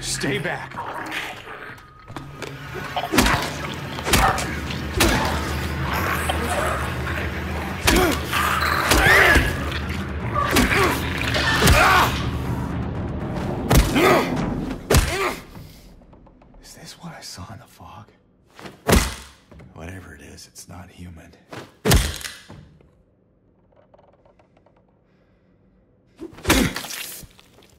Stay back. Is this what I saw in the fog? Whatever it is, it's not human.